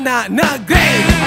Not not great.